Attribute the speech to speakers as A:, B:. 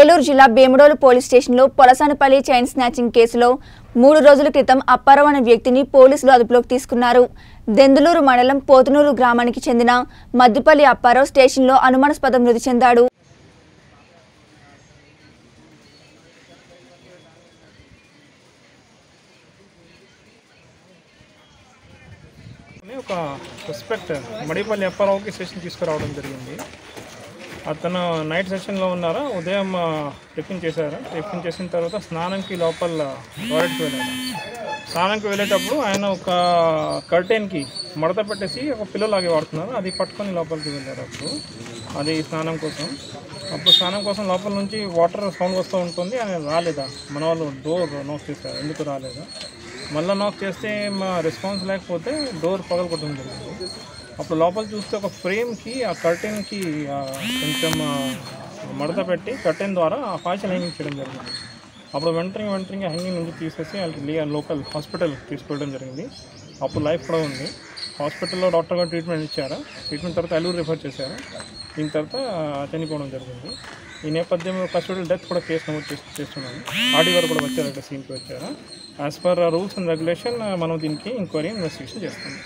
A: ఏలూరు జిల్లా భీమడోలు పోలీస్ స్టేషన్లో Polasanapalli chain snatching కేసులో మూడు రోజుల క్రితం అప్పారావు అనే వ్యక్తిని పోలీసులు అదుపులోకి తీసుకున్నారు. దెందులూరు మండలం పోతునూరు గ్రామానికి చెందిన మద్దుపల్లి అప్పారావు స్టేషన్లో అనుమానాస్పద మృతి చెందాడు.
B: ఒక సస్పెక్ట్ మడిపల్లి అప్పారావుకి స్టేషన్ తీసుకురావడం జరిగింది. అతను నైట్ సెషన్లో ఉన్నారా? ఉదయం టిఫిన్ చేశారు? టిఫిన్ చేసిన తర్వాత స్నానంకి లోపల టాయిలెట్కి వెళ్ళారు? స్నానంకి వెళ్ళేటప్పుడు ఆయన ఒక కర్టెన్కి మడత పెట్టేసి ఒక పిల్లలాగే వాడుతున్నారు. అది పట్టుకొని లోపలికి వెళ్ళారు అప్పుడు. అది స్నానం కోసం. అప్పుడు స్నానం కోసం లోపల నుంచి వాటర్ సౌండ్ వస్తూ ఉంటుంది. ఆయన రాలేదా? మన వాళ్ళు డోర్ నోక్ చేశారు. ఎందుకు రాలేదా? మళ్ళీ నాక్ చేస్తే మా రెస్పాన్స్ లేకపోతే డోర్ పగలకొట్టడం జరిగింది. అప్పుడు లోపల చూస్తే ఒక ఫ్రేమ్కి ఆ కర్టెన్కి కొంచెం మడత పెట్టి కర్టెన్ ద్వారా ఆ ఫాషన్ హ్యాంగింగ్ చేయడం జరిగింది. అప్పుడు వెంటనే వెంటనే హ్యాంగింగ్ నుంచి తీసేసి వాళ్ళకి లోకల్ హాస్పిటల్ తీసుకెళ్ళడం జరిగింది. అప్పుడు లైఫ్ కూడా ఉంది. హాస్పిటల్లో డాక్టర్ గారు ట్రీట్మెంట్ ఇచ్చారు. ట్రీట్మెంట్ తర్వాత అల్లూరు రిఫర్ చేశారు. దీని తర్వాత చనిపోవడం జరిగింది. ఈ నేపథ్యంలో కస్టడీ డెత్ కూడా కేసు నమోదు చేసి చేస్తున్నాము ఆర్డీ గారు కూడా వచ్చారు సీన్కి వచ్చారు. As per rules and regulation మనం దీనికి ఎంక్వైరీ ఇన్వెస్టిగేషన్ చేస్తున్నాం